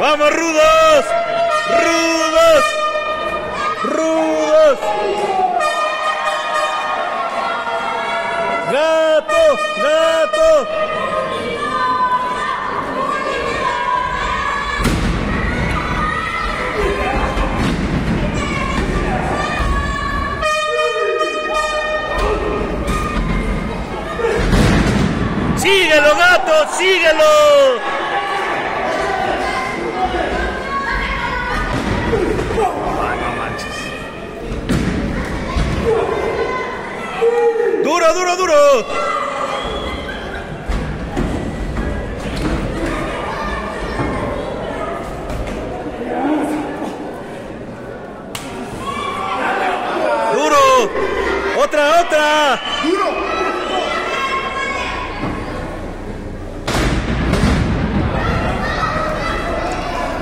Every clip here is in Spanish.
¡Vamos, rudos! ¡Rudos! ¡Rudos! ¡Gato! ¡Gato! ¡Síguelo, gato! ¡Síguelo! ¡Duro, duro, duro!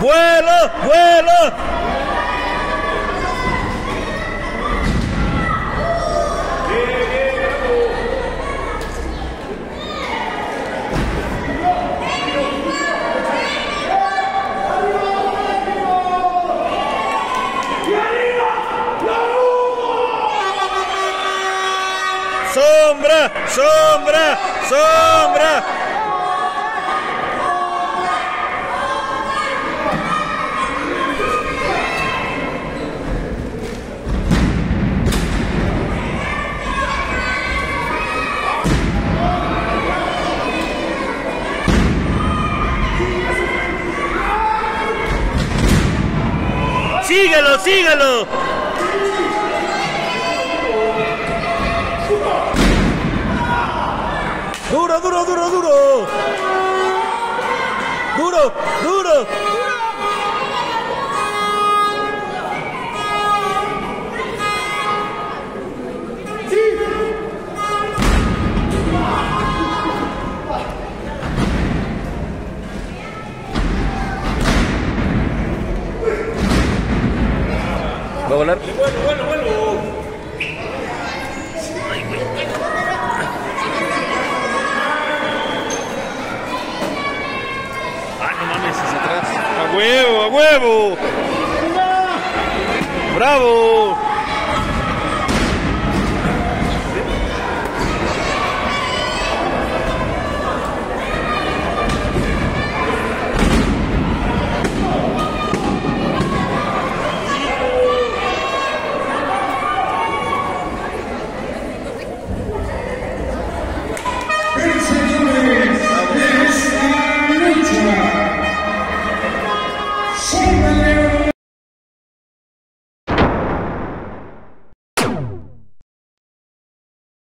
¡Vuelo! ¡Vuelo! ¡Sombra! ¡Sombra! ¡Sombra! ¡Síguelo, síguelo! ¡Duro, duro, duro, duro! ¡Duro, duro! A volar? Ah, no mames, hacia atrás. ¡A huevo, a huevo! ¡Bravo!